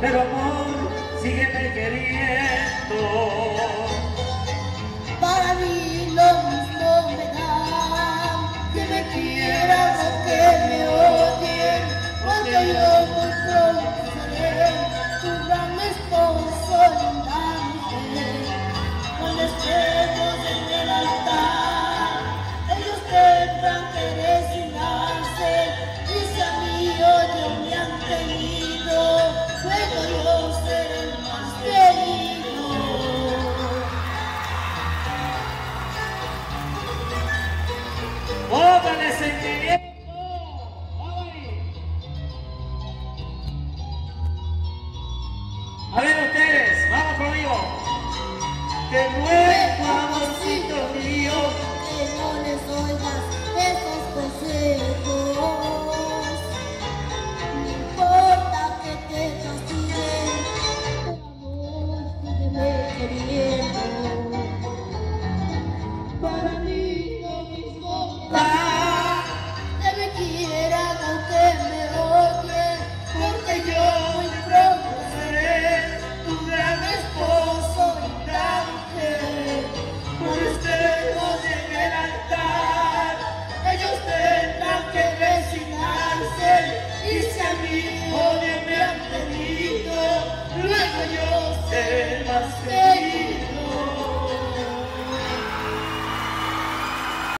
pero amor, sígueme queriendo. A ver ustedes, vamos conmigo. De nuevo.